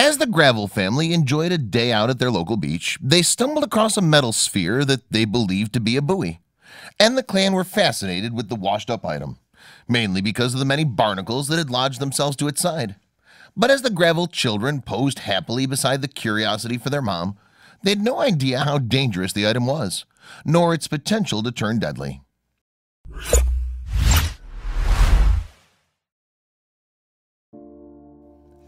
As the Gravell family enjoyed a day out at their local beach, they stumbled across a metal sphere that they believed to be a buoy. And the clan were fascinated with the washed-up item, mainly because of the many barnacles that had lodged themselves to its side. But as the Gravell children posed happily beside the curiosity for their mom, they had no idea how dangerous the item was, nor its potential to turn deadly.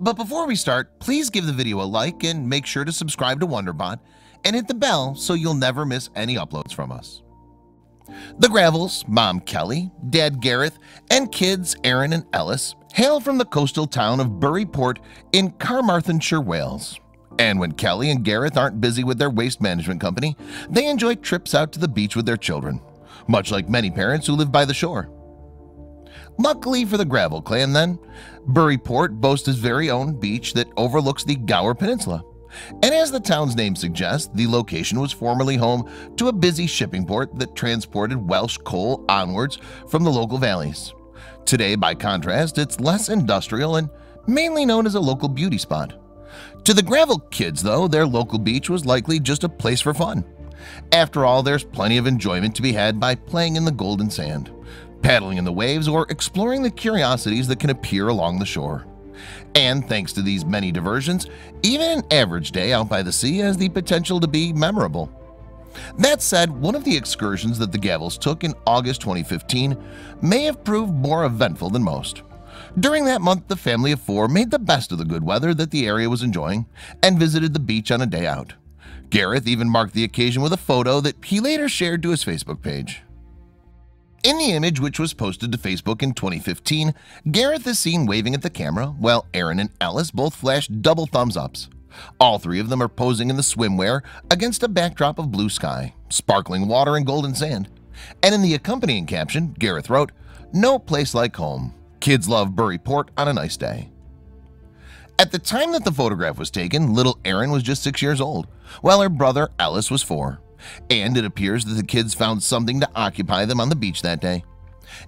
But before we start, please give the video a like and make sure to subscribe to Wonderbot and hit the bell so you'll never miss any uploads from us. The Gravells, Mom Kelly, Dad Gareth, and kids Erin and Ellis hail from the coastal town of Burry Port in Carmarthenshire, Wales. And when Kelly and Gareth aren't busy with their waste management company, they enjoy trips out to the beach with their children, much like many parents who live by the shore. Luckily for the Gravell clan then, Burry Port boasts its very own beach that overlooks the Gower Peninsula. And as the town's name suggests, the location was formerly home to a busy shipping port that transported Welsh coal onwards from the local valleys. Today, by contrast, it's less industrial and mainly known as a local beauty spot. To the Gravell kids, though, their local beach was likely just a place for fun. After all, there's plenty of enjoyment to be had by playing in the golden sand paddling in the waves, or exploring the curiosities that can appear along the shore. And thanks to these many diversions, even an average day out by the sea has the potential to be memorable. That said, one of the excursions that the Gravells took in August 2015 may have proved more eventful than most. During that month, the family of four made the best of the good weather that the area was enjoying and visited the beach on a day out. Gareth even marked the occasion with a photo that he later shared to his Facebook page. In the image which was posted to Facebook in 2015, Gareth is seen waving at the camera while Erin and Ellis both flash double thumbs ups. All three of them are posing in the swimwear against a backdrop of blue sky, sparkling water and golden sand. And in the accompanying caption, Gareth wrote, No place like home. Kids love Burry Port on a nice day. At the time that the photograph was taken, little Erin was just six years old, while her brother Ellis was four and it appears that the kids found something to occupy them on the beach that day.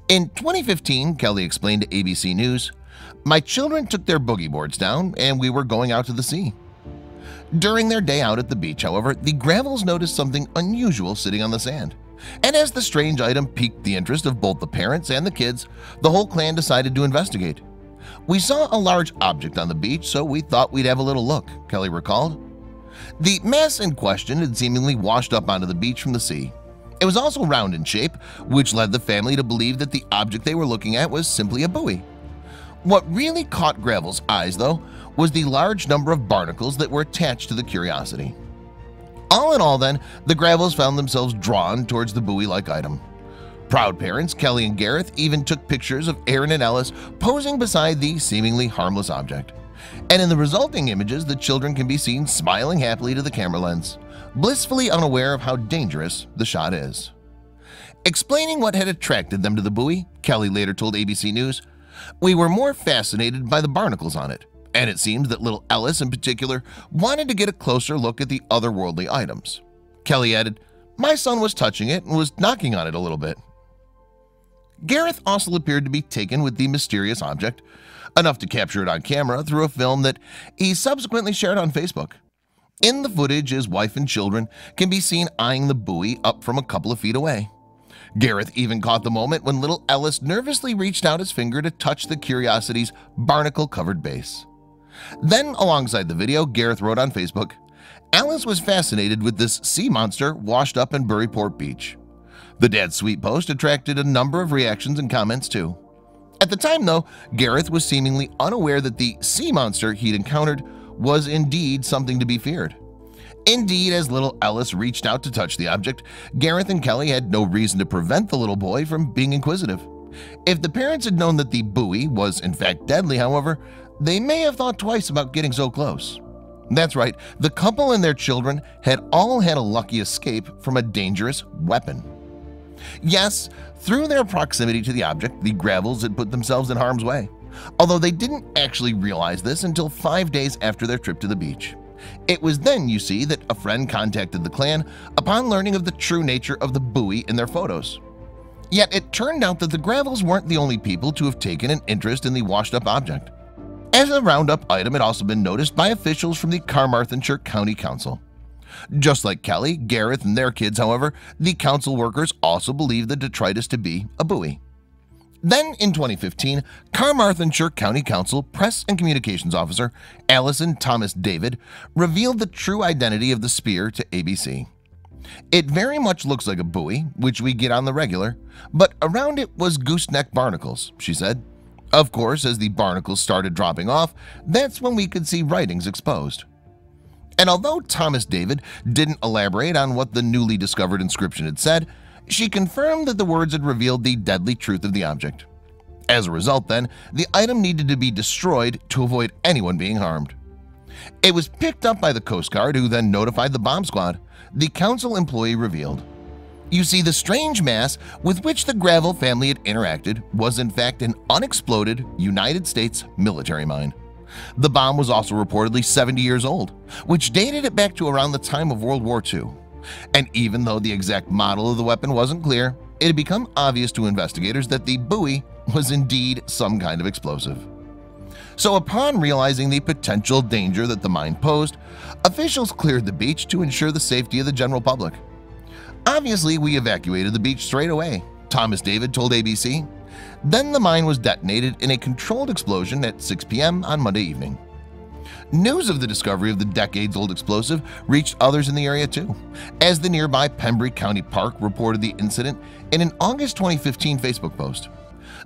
In 2015, Kelly explained to ABC News, My children took their boogie boards down and we were going out to the sea. During their day out at the beach, however, the Gravells noticed something unusual sitting on the sand. And as the strange item piqued the interest of both the parents and the kids, the whole clan decided to investigate. We saw a large object on the beach, so we thought we'd have a little look, Kelly recalled. The mass in question had seemingly washed up onto the beach from the sea. It was also round in shape, which led the family to believe that the object they were looking at was simply a buoy. What really caught Gravell's eyes, though, was the large number of barnacles that were attached to the curiosity. All in all, then, the Gravells found themselves drawn towards the buoy-like item. Proud parents Kelly and Gareth even took pictures of Erin and Ellis posing beside the seemingly harmless object and in the resulting images the children can be seen smiling happily to the camera lens, blissfully unaware of how dangerous the shot is. Explaining what had attracted them to the buoy, Kelly later told ABC News, We were more fascinated by the barnacles on it, and it seemed that little Ellis in particular wanted to get a closer look at the otherworldly items. Kelly added, My son was touching it and was knocking on it a little bit. Gareth also appeared to be taken with the mysterious object, enough to capture it on camera through a film that he subsequently shared on Facebook. In the footage, his wife and children can be seen eyeing the buoy up from a couple of feet away. Gareth even caught the moment when little Ellis nervously reached out his finger to touch the Curiosity's barnacle-covered base. Then, alongside the video, Gareth wrote on Facebook, Ellis was fascinated with this sea monster washed up in Port Beach. The dad's sweet post attracted a number of reactions and comments too. At the time, though, Gareth was seemingly unaware that the sea monster he'd encountered was indeed something to be feared. Indeed, as little Ellis reached out to touch the object, Gareth and Kelly had no reason to prevent the little boy from being inquisitive. If the parents had known that the buoy was in fact deadly, however, they may have thought twice about getting so close. That's right, the couple and their children had all had a lucky escape from a dangerous weapon. Yes, through their proximity to the object, the Gravells had put themselves in harm's way, although they didn't actually realize this until five days after their trip to the beach. It was then, you see, that a friend contacted the clan upon learning of the true nature of the buoy in their photos. Yet it turned out that the Gravells weren't the only people to have taken an interest in the washed-up object. As a roundup item, it also been noticed by officials from the Carmarthenshire County Council. Just like Kelly, Gareth, and their kids, however, the council workers also believe the detritus to be a buoy. Then in 2015, Carmarthenshire County Council Press and Communications Officer Allison Thomas David revealed the true identity of the spear to ABC. It very much looks like a buoy, which we get on the regular, but around it was gooseneck barnacles, she said. Of course, as the barnacles started dropping off, that's when we could see writings exposed. And although Thomas David didn't elaborate on what the newly discovered inscription had said, she confirmed that the words had revealed the deadly truth of the object. As a result, then, the item needed to be destroyed to avoid anyone being harmed. It was picked up by the Coast Guard, who then notified the bomb squad. The council employee revealed, You see, the strange mass with which the Gravell family had interacted was in fact an unexploded United States military mine. The bomb was also reportedly 70 years old, which dated it back to around the time of World War II. And even though the exact model of the weapon wasn't clear, it had become obvious to investigators that the buoy was indeed some kind of explosive. So upon realizing the potential danger that the mine posed, officials cleared the beach to ensure the safety of the general public. Obviously, we evacuated the beach straight away, Thomas David told ABC. Then the mine was detonated in a controlled explosion at 6 p.m. on Monday evening. News of the discovery of the decades-old explosive reached others in the area too, as the nearby Pembrey County Park reported the incident in an August 2015 Facebook post.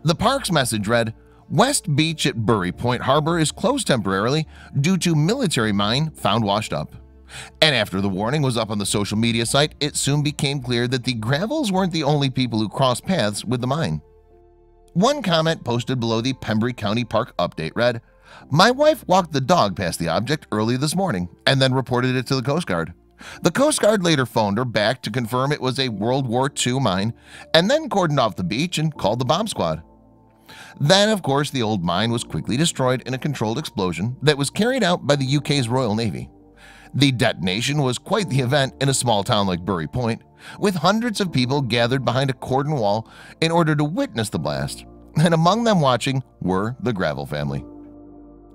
The park's message read, West Beach at Burry Port Harbor is closed temporarily due to military mine found washed up. And after the warning was up on the social media site, it soon became clear that the Gravells weren't the only people who crossed paths with the mine. One comment posted below the Pembrey County Park update read, My wife walked the dog past the object early this morning and then reported it to the Coast Guard. The Coast Guard later phoned her back to confirm it was a World War II mine and then cordoned off the beach and called the bomb squad. Then, of course, the old mine was quickly destroyed in a controlled explosion that was carried out by the UK's Royal Navy. The detonation was quite the event in a small town like Burry Port, with hundreds of people gathered behind a cordon wall in order to witness the blast, and among them watching were the Gravell family.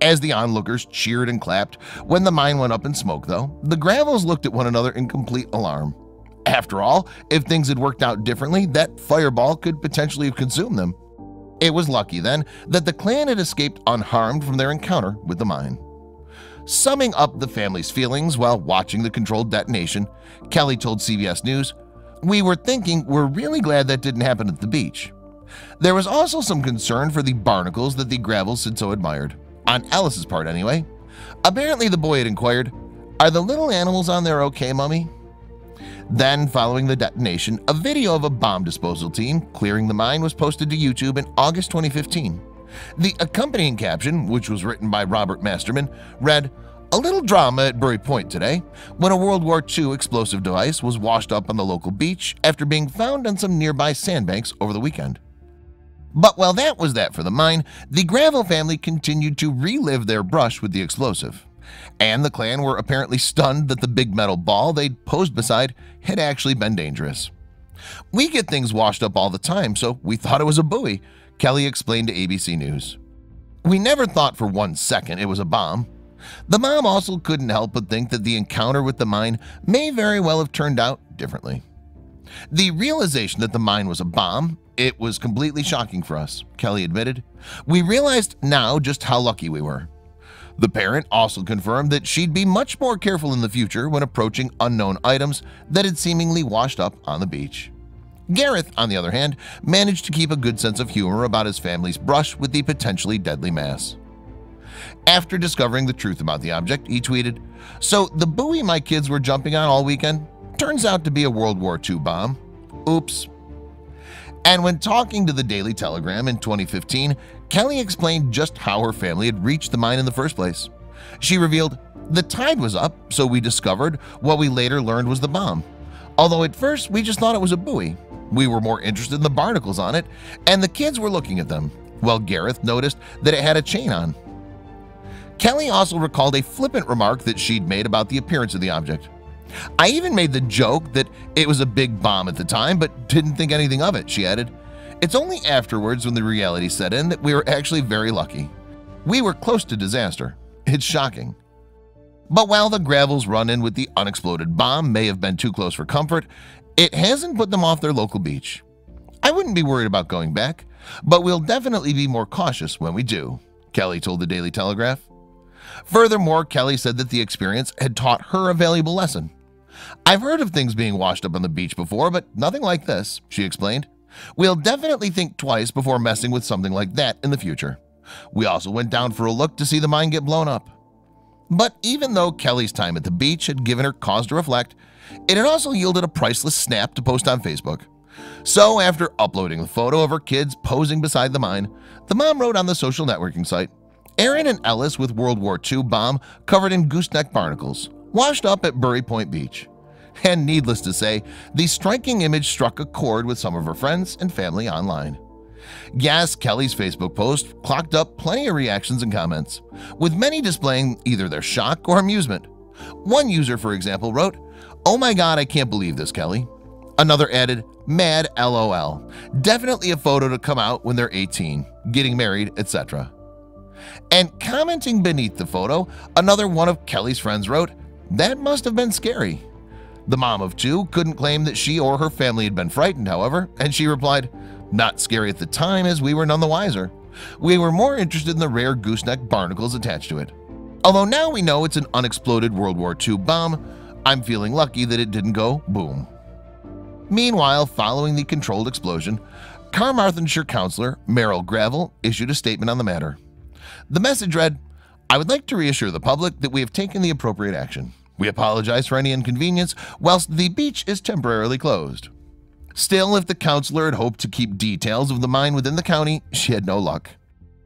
As the onlookers cheered and clapped when the mine went up in smoke, though, the Gravells looked at one another in complete alarm. After all, if things had worked out differently, that fireball could potentially have consumed them. It was lucky, then, that the clan had escaped unharmed from their encounter with the mine. Summing up the family's feelings while watching the controlled detonation, Kelly told CBS News, We were thinking we're really glad that didn't happen at the beach. There was also some concern for the barnacles that the Gravells had so admired, on Ellis's part anyway. Apparently the boy had inquired, Are the little animals on there okay, Mummy? Then, following the detonation, a video of a bomb disposal team clearing the mine was posted to YouTube in August 2015. The accompanying caption, which was written by Robert Masterman, read, a little drama at Burry Port today when a World War II explosive device was washed up on the local beach after being found on some nearby sandbanks over the weekend. But while that was that for the mine, the Gravell family continued to relive their brush with the explosive. And the clan were apparently stunned that the big metal ball they'd posed beside had actually been dangerous. We get things washed up all the time, so we thought it was a buoy, Kelly explained to ABC News. We never thought for one second it was a bomb. The mom also couldn't help but think that the encounter with the mine may very well have turned out differently. The realization that the mine was a bomb, it was completely shocking for us, Kelly admitted. We realized now just how lucky we were. The parent also confirmed that she'd be much more careful in the future when approaching unknown items that had seemingly washed up on the beach. Gareth, on the other hand, managed to keep a good sense of humor about his family's brush with the potentially deadly mass. After discovering the truth about the object, he tweeted, So the buoy my kids were jumping on all weekend turns out to be a World War II bomb. Oops. And when talking to the Daily Telegram in 2015, Kelly explained just how her family had reached the mine in the first place. She revealed, The tide was up, so we discovered what we later learned was the bomb. Although at first we just thought it was a buoy. We were more interested in the barnacles on it, and the kids were looking at them. while Gareth noticed that it had a chain on. Kelly also recalled a flippant remark that she'd made about the appearance of the object. I even made the joke that it was a big bomb at the time, but didn't think anything of it, she added. It's only afterwards when the reality set in that we were actually very lucky. We were close to disaster. It's shocking. But while the Gravells run in with the unexploded bomb may have been too close for comfort, it hasn't put them off their local beach. I wouldn't be worried about going back, but we'll definitely be more cautious when we do, Kelly told the Daily Telegraph. Furthermore, Kelly said that the experience had taught her a valuable lesson. I've heard of things being washed up on the beach before, but nothing like this, she explained. We'll definitely think twice before messing with something like that in the future. We also went down for a look to see the mine get blown up. But even though Kelly's time at the beach had given her cause to reflect, it had also yielded a priceless snap to post on Facebook. So after uploading the photo of her kids posing beside the mine, the mom wrote on the social networking site, Erin and Ellis with World War II bomb covered in gooseneck barnacles, washed up at Burry Port Beach. And needless to say, the striking image struck a chord with some of her friends and family online. Yes, Kelly's Facebook post clocked up plenty of reactions and comments, with many displaying either their shock or amusement. One user, for example, wrote, Oh my god, I can't believe this, Kelly. Another added, Mad LOL. Definitely a photo to come out when they're 18, getting married, etc. And commenting beneath the photo, another one of Kelly's friends wrote, That must have been scary. The mom of two couldn't claim that she or her family had been frightened, however, and she replied, Not scary at the time as we were none the wiser. We were more interested in the rare gooseneck barnacles attached to it. Although now we know it's an unexploded World War II bomb, I'm feeling lucky that it didn't go boom. Meanwhile, following the controlled explosion, Carmarthenshire councillor Meryl Gravell issued a statement on the matter. The message read, I would like to reassure the public that we have taken the appropriate action. We apologize for any inconvenience whilst the beach is temporarily closed. Still, if the councillor had hoped to keep details of the mine within the county, she had no luck.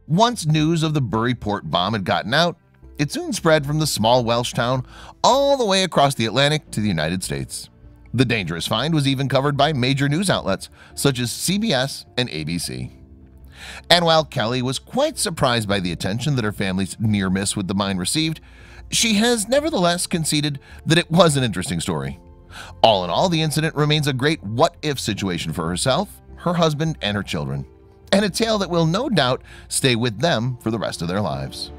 Once news of the Burry Port bomb had gotten out, it soon spread from the small Welsh town all the way across the Atlantic to the United States. The dangerous find was even covered by major news outlets such as CBS and ABC. And while Kelly was quite surprised by the attention that her family's near miss with the mine received, she has nevertheless conceded that it was an interesting story. All in all, the incident remains a great what-if situation for herself, her husband, and her children, and a tale that will no doubt stay with them for the rest of their lives.